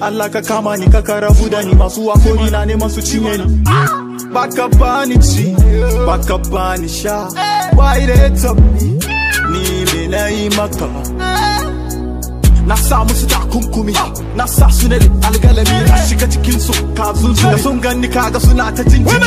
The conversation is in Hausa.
Allah ka kama ni ka karabu da ni. Masu wakori na neman su cinye ni. Baka bani ci baka bani sha. Why they top me? Ni me na yi maka na sa musu takunkumi na sa su ne algalami. Na shiga cikin su ka zulzu da sun gani kaga suna ta jinjina